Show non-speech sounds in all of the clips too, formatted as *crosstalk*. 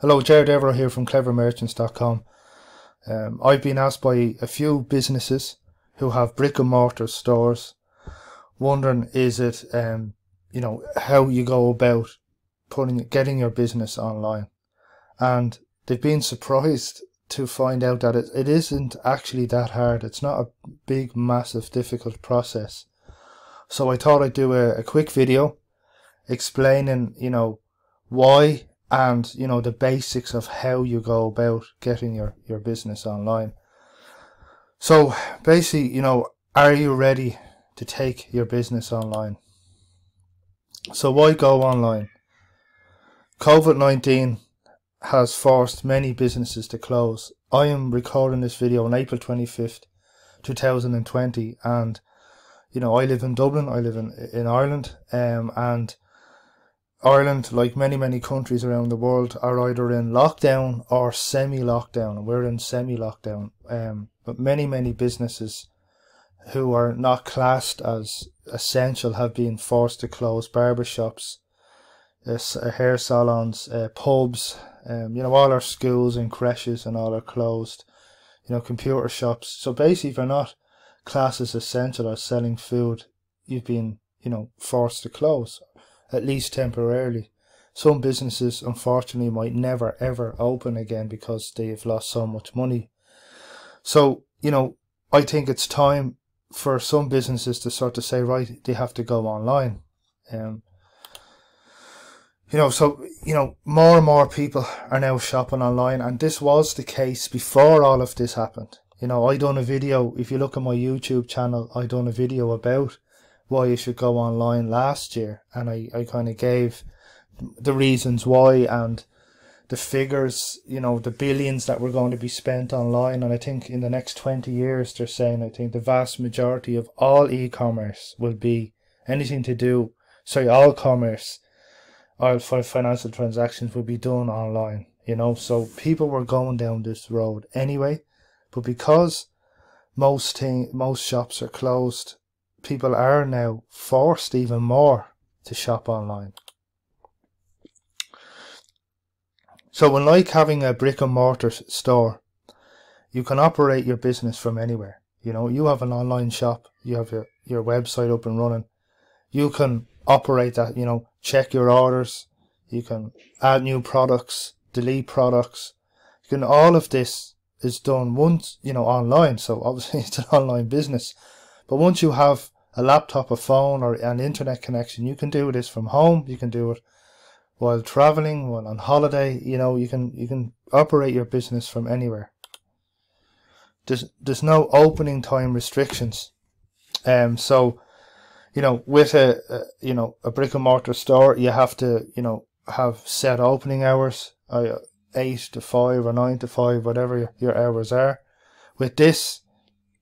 Hello, Jared Evero here from clevermerchants.com. Um, I've been asked by a few businesses who have brick and mortar stores, wondering is it, um, you know, how you go about putting getting your business online, and they've been surprised to find out that it, it isn't actually that hard. It's not a big, massive, difficult process. So I thought I'd do a, a quick video explaining, you know, why and you know the basics of how you go about getting your your business online. So basically you know are you ready to take your business online? So why go online? Covid-19 has forced many businesses to close. I am recording this video on april 25th 2020 and you know i live in dublin i live in in ireland um and Ireland, like many, many countries around the world, are either in lockdown or semi lockdown. We're in semi lockdown. Um, but many, many businesses who are not classed as essential have been forced to close barbershops, uh, uh, hair salons, uh, pubs, um, you know, all our schools and creches and all are closed, you know, computer shops. So basically, if you're not classed as essential or selling food, you've been, you know, forced to close at least temporarily. Some businesses, unfortunately, might never ever open again because they have lost so much money. So, you know, I think it's time for some businesses to sort of say, right, they have to go online. Um, you know, so, you know, more and more people are now shopping online, and this was the case before all of this happened. You know, I done a video, if you look at my YouTube channel, I done a video about why you should go online last year, and I, I kind of gave the reasons why and the figures, you know, the billions that were going to be spent online. And I think in the next 20 years, they're saying, I think the vast majority of all e commerce will be anything to do, sorry, all commerce, all financial transactions will be done online, you know. So people were going down this road anyway, but because most thing, most shops are closed, people are now forced even more to shop online. So, unlike having a brick and mortar store, you can operate your business from anywhere. You know, you have an online shop, you have your, your website up and running. You can operate that, you know, check your orders, you can add new products, delete products. You can, all of this is done once, you know, online. So obviously *laughs* it's an online business. But once you have a laptop, a phone, or an internet connection, you can do this from home. You can do it while traveling, while on holiday. You know, you can you can operate your business from anywhere. There's there's no opening time restrictions. Um, so, you know, with a, a you know a brick and mortar store, you have to you know have set opening hours, uh, eight to five or nine to five, whatever your hours are. With this,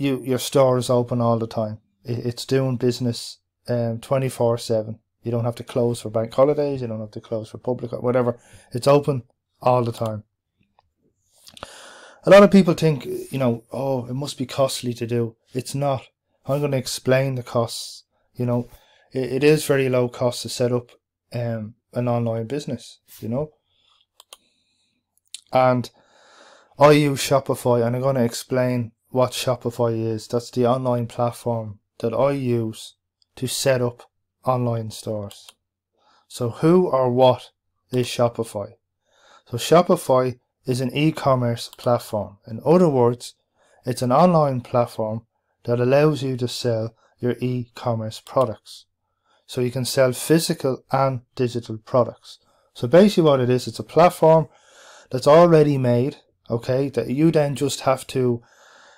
you your store is open all the time. It's doing business um 24 7. You don't have to close for bank holidays. You don't have to close for public or whatever. It's open all the time. A lot of people think, you know, oh, it must be costly to do. It's not. I'm going to explain the costs. You know, it, it is very low cost to set up um, an online business, you know. And I use Shopify and I'm going to explain what Shopify is. That's the online platform that I use to set up online stores. So who or what is Shopify? So Shopify is an e-commerce platform. In other words, it's an online platform that allows you to sell your e-commerce products. So you can sell physical and digital products. So basically what it is, it's a platform that's already made, okay, that you then just have to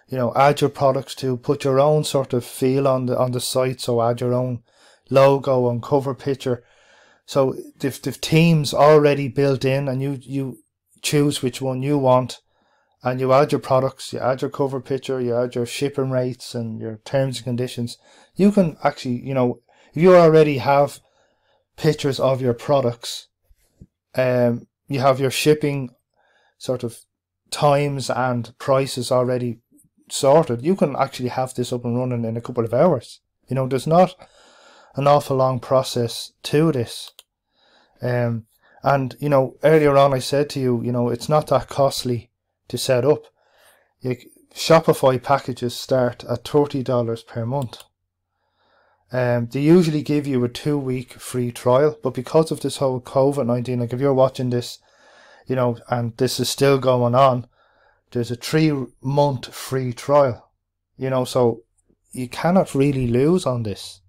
you know, add your products to, put your own sort of feel on the on the site. So add your own logo and cover picture. So if the theme's already built in, and you you choose which one you want, and you add your products, you add your cover picture, you add your shipping rates and your terms and conditions, you can actually, you know, if you already have pictures of your products, um, you have your shipping sort of times and prices already sorted, you can actually have this up and running in a couple of hours. You know, there's not an awful long process to this. Um, And, you know, earlier on I said to you, you know, it's not that costly to set up. You, Shopify packages start at $30 per month. Um, they usually give you a two week free trial, but because of this whole COVID 19, like if you're watching this, you know, and this is still going on, there's a three month free trial, you know, so you cannot really lose on this.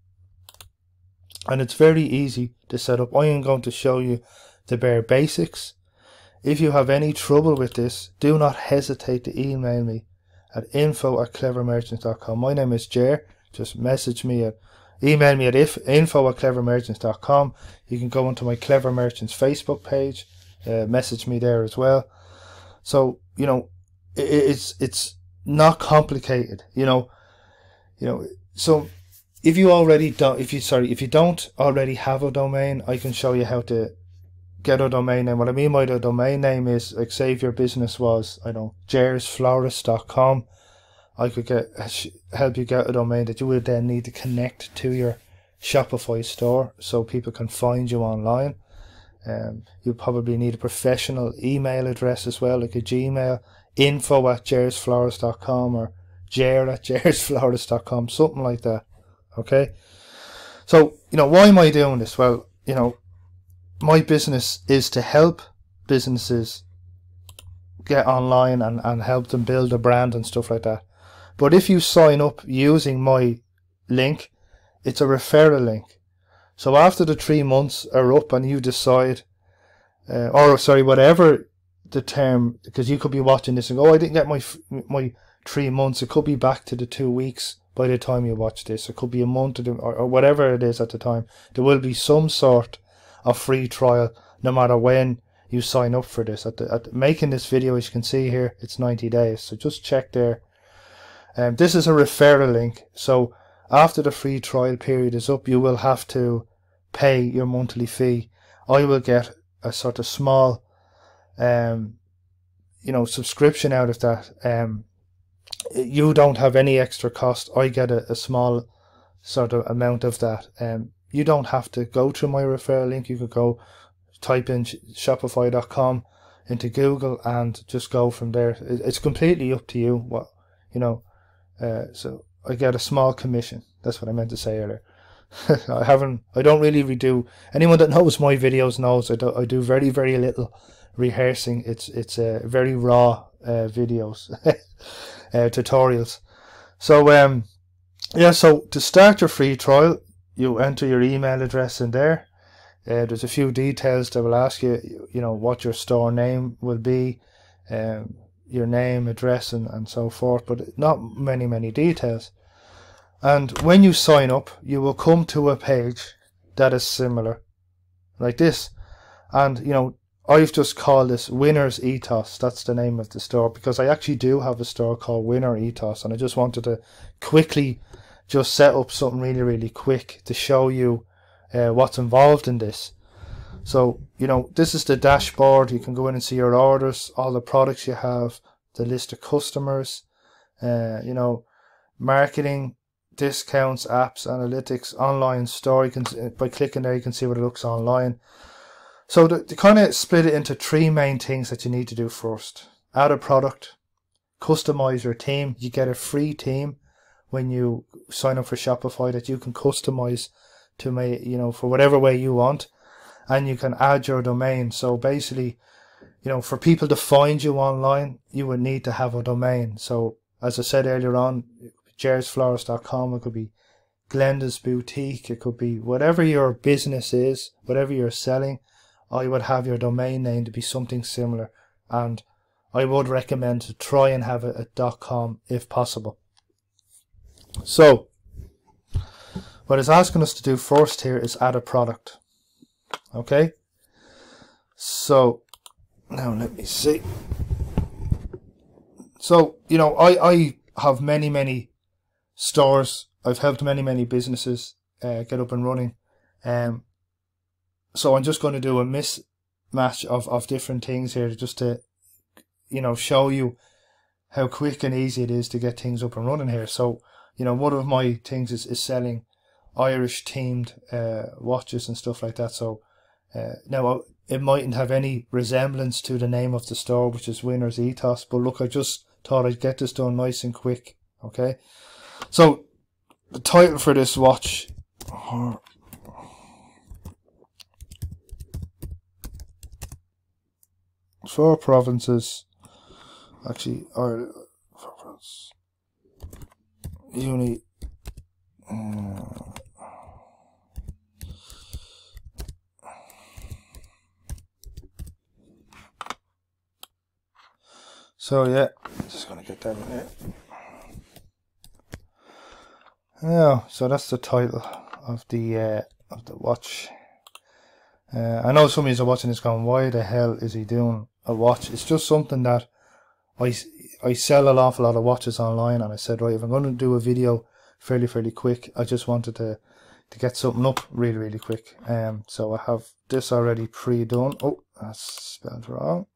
And it's very easy to set up. I am going to show you the bare basics. If you have any trouble with this, do not hesitate to email me at info at clevermerchants.com. My name is Jer. Just message me at email me at if, info at clevermerchants.com. You can go onto my Clever Merchants Facebook page, uh, message me there as well. So, you know, it's, it's not complicated, you know, you know, so if you already don't, if you, sorry, if you don't already have a domain, I can show you how to get a domain name. What I mean by the domain name is, like, say if your business was, I know, jersflorist.com, I could get help you get a domain that you would then need to connect to your Shopify store so people can find you online. Um, you probably need a professional email address as well, like a Gmail, info at jersflorist.com or jer at *laughs* jersflorist.com, something like that. Okay? So, you know, why am I doing this? Well, you know, my business is to help businesses get online and, and help them build a brand and stuff like that. But if you sign up using my link, it's a referral link. So after the three months are up and you decide, uh, or sorry, whatever the term, because you could be watching this and go, oh, I didn't get my my three months. It could be back to the two weeks by the time you watch this. It could be a month or, or whatever it is at the time. There will be some sort of free trial, no matter when you sign up for this. At, the, at making this video, as you can see here, it's 90 days. So just check there um, this is a referral link. So after the free trial period is up, you will have to pay your monthly fee. I will get a sort of small, um, you know, subscription out of that. Um, you don't have any extra cost. I get a, a small sort of amount of that. Um, you don't have to go to my referral link. You could go type in shopify.com into Google and just go from there. It's completely up to you. What you know, uh, so I get a small commission. That's what I meant to say earlier. *laughs* I haven't, I don't really redo. Anyone that knows my videos knows I do, I do very, very little rehearsing. It's, it's uh, very raw uh, videos, *laughs* uh, tutorials. So, um, yeah, so to start your free trial, you enter your email address in there. Uh, there's a few details that will ask you, you know, what your store name will be, um, your name, address, and, and so forth, but not many, many details. And when you sign up, you will come to a page that is similar, like this. And, you know, I've just called this Winner's Ethos. That's the name of the store because I actually do have a store called Winner Ethos, and I just wanted to quickly just set up something really, really quick to show you uh, what's involved in this. So, you know, this is the dashboard. You can go in and see your orders, all the products you have, the list of customers, uh, you know, marketing, discounts, apps, analytics, online store. You can, by clicking there, you can see what it looks online. So to, to kind of split it into three main things that you need to do first. Add a product, customize your theme. You get a free theme when you sign up for Shopify that you can customize to make, you know, for whatever way you want and you can add your domain. So basically, you know, for people to find you online, you would need to have a domain. So as I said earlier on, jersflorist.com, it could be Glenda's Boutique, it could be whatever your business is, whatever you're selling, I would have your domain name to be something similar. And I would recommend to try and have it at .com if possible. So, what it's asking us to do first here is add a product. Okay. So now let me see. So, you know, I, I have many, many stores. I've helped many, many businesses uh, get up and running. Um, so I'm just going to do a mismatch of, of different things here just to, you know, show you how quick and easy it is to get things up and running here. So, you know, one of my things is, is selling Irish themed uh, watches and stuff like that. So uh, now, it mightn't have any resemblance to the name of the store, which is Winners Ethos. But look, I just thought I'd get this done nice and quick. Okay, so the title for this watch. Four provinces, actually, are four provinces. Uni. Uh, So yeah, just gonna get that in there. Yeah, so that's the title of the uh, of the watch. Uh, I know some of you are watching this going, why the hell is he doing a watch? It's just something that I, I sell an awful lot of watches online and I said, right, if I'm going to do a video fairly, fairly quick, I just wanted to, to get something up really, really quick. Um, so I have this already pre-done. Oh, that's spelled wrong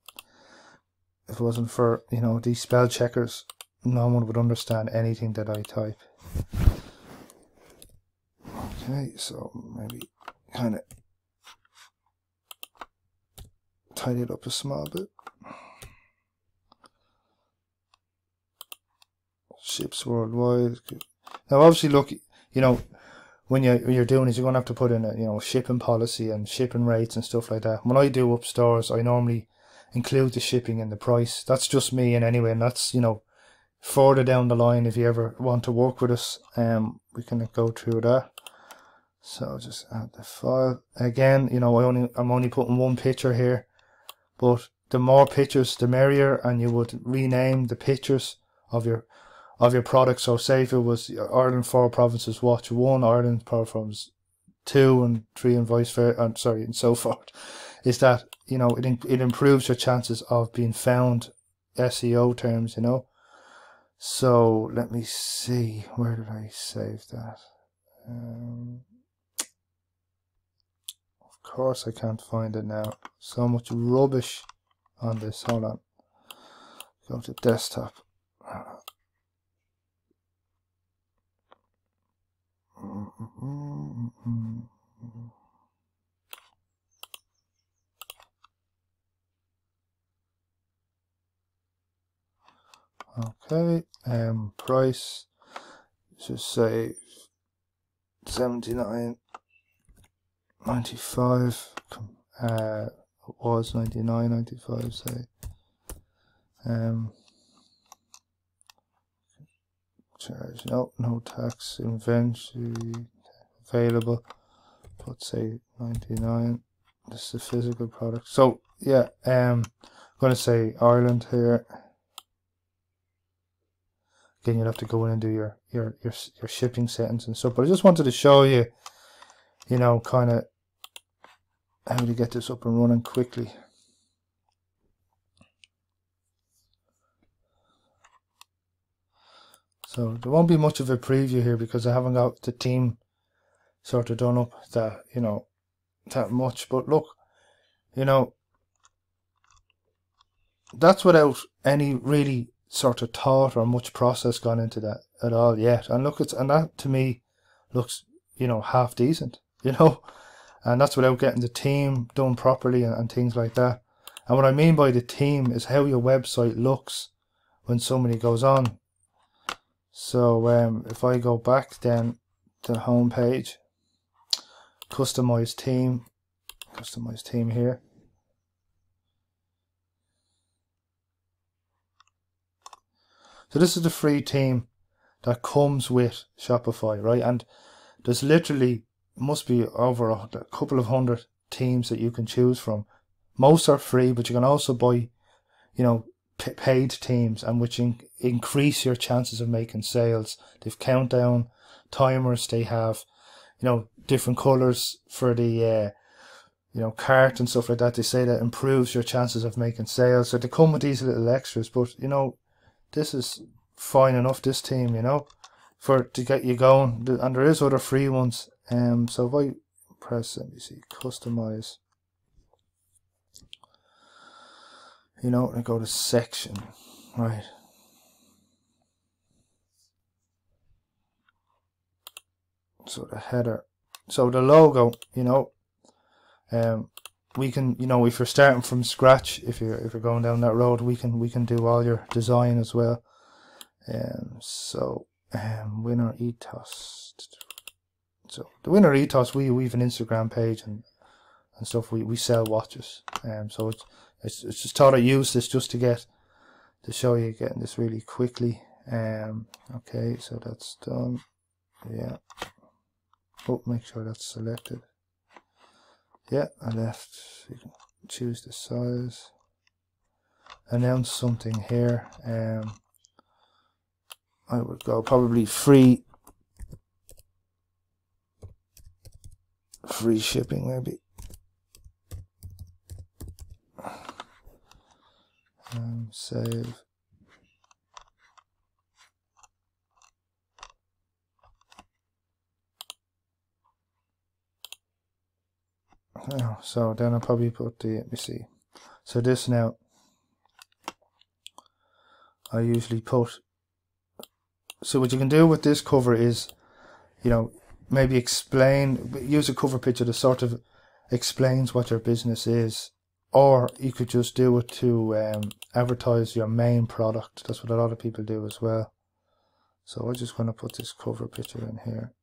if it wasn't for, you know, these spell checkers, no one would understand anything that I type. Okay, so maybe kind of tidy it up a small bit. Ships worldwide. Now, obviously, look, you know, when you you're doing is you're gonna have to put in a you know shipping policy and shipping rates and stuff like that. When I do up stores, I normally include the shipping in the price. That's just me in anyway, and that's you know further down the line if you ever want to work with us, um, we can go through that. So just add the file again. You know, I only I'm only putting one picture here, but the more pictures, the merrier, and you would rename the pictures of your of your product. So say if it was Ireland four provinces watch one, Ireland province two and three, and vice versa. And sorry, and so *laughs* forth. Is that you know, it, it improves your chances of being found SEO terms, you know. So let me see, where did I save that? Um, of course I can't find it now. So much rubbish on this. Hold on. Go to desktop. Okay, um, price, just say 79 95 uh, was 99 95 say. Um charge no no tax inventory available put say 99 this is a physical product. So yeah um I'm gonna say Ireland here. Again, you'll have to go in and do your, your, your, your shipping settings and stuff. But I just wanted to show you, you know, kind of how to get this up and running quickly. So there won't be much of a preview here because I haven't got the theme sort of done up that, you know, that much. But look, you know, that's without any really sort of thought or much process gone into that at all yet. And look, it's and that to me looks you know half decent, *laughs* you know, and that's without getting the theme done properly and, and things like that. And what I mean by the theme is how your website looks when somebody goes on. So um, if I go back then to home page, customize theme, customize theme here. So this is the free theme that comes with Shopify, right? And there's literally must be over a, a couple of hundred themes that you can choose from. Most are free, but you can also buy, you know, paid themes and which in increase your chances of making sales. They've countdown timers. They have, you know, different colors for the, uh, you know, cart and stuff like that. They say that improves your chances of making sales. So they come with these little extras, but you know, this is fine enough, this theme, you know, for to get you going. And there is other free ones. Um, so if I press, let me see, customize, you know, and go to section, right. So the header, so the logo, you know, um, we can, you know, if you're starting from scratch, if you're if you're going down that road, we can we can do all your design as well. Um, so um, winner ethos. So the winner ethos, we we have an Instagram page and and stuff. We we sell watches. Um, so it's it's, it's just thought I use this just to get to show you getting this really quickly. Um, okay, so that's done. Yeah. Oh, make sure that's selected. Yeah, I left. You can choose the size. Announce something here. Um, I would go probably free free shipping maybe. Um, save. Oh, so then I'll probably put the let me see. So this now I usually put so what you can do with this cover is, you know, maybe explain, use a cover picture that sort of explains what your business is. Or you could just do it to um, advertise your main product. That's what a lot of people do as well. So I'm just going to put this cover picture in here.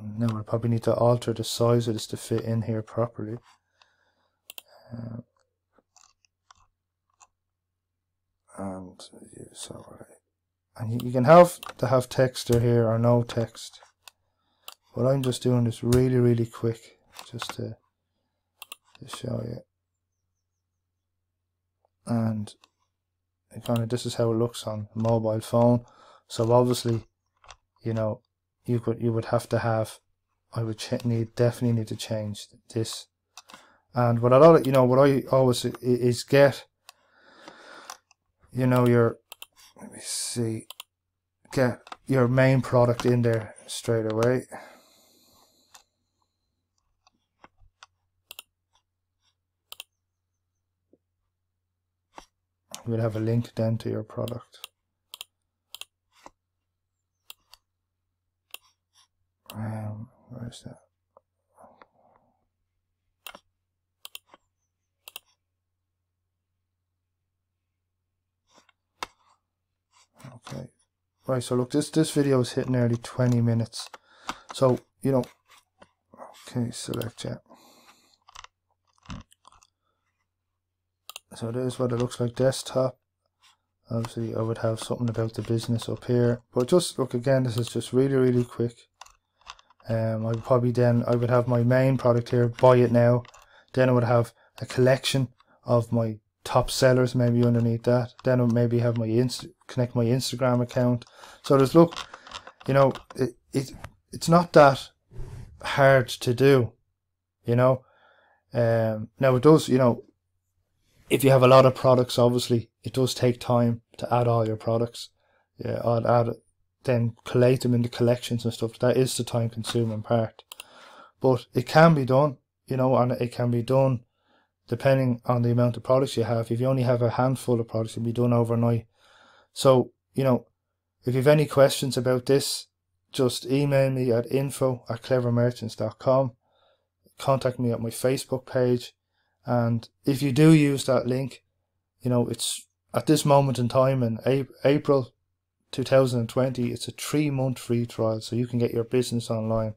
Now I probably need to alter the size of this to fit in here properly. Uh, and so and you, you can have to have text here or no text. But I'm just doing this really really quick just to, to show you. And kind of this is how it looks on a mobile phone. So obviously you know you could you would have to have I would need definitely need to change this. And what lot you know what I always is get you know your let me see. Get your main product in there straight away. We'll have a link then to your product. Um, where's that Okay. Right, so look, this, this video is hitting nearly 20 minutes. So, you know, okay, select yeah. So there's what it looks like desktop. Obviously, I would have something about the business up here. But just, look, again, this is just really, really quick. Um, I would probably then, I would have my main product here, buy it now. Then I would have a collection of my top sellers maybe underneath that. Then I'll maybe have my inst connect my Instagram account. So there's look, you know, it, it it's not that hard to do, you know. Um, now it does, you know, if you have a lot of products, obviously it does take time to add all your products. Yeah, add, add then collate them into collections and stuff. That is the time consuming part, but it can be done, you know, and it can be done depending on the amount of products you have. If you only have a handful of products, it'll be done overnight. So, you know, if you have any questions about this, just email me at info at clevermerchants.com. Contact me at my Facebook page. And if you do use that link, you know, it's at this moment in time in April 2020, it's a three month free trial. So you can get your business online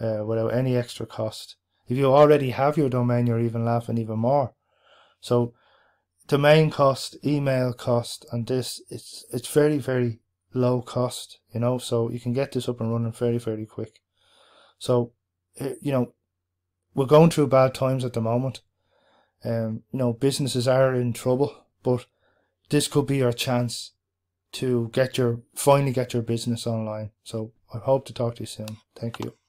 uh, without any extra cost. If you already have your domain, you're even laughing even more. So domain cost, email cost, and this, it's, it's very, very low cost, you know, so you can get this up and running very, very quick. So, eh, you know, we're going through bad times at the moment. Um, you know, businesses are in trouble, but this could be your chance to get your, finally get your business online. So I hope to talk to you soon. Thank you.